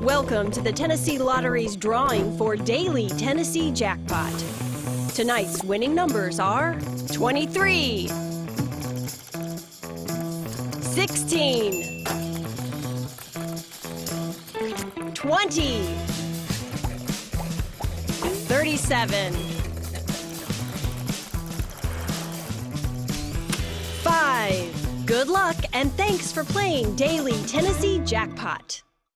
Welcome to the Tennessee Lottery's drawing for Daily Tennessee Jackpot. Tonight's winning numbers are 23, 16, 20, 37, 5. Good luck and thanks for playing Daily Tennessee Jackpot.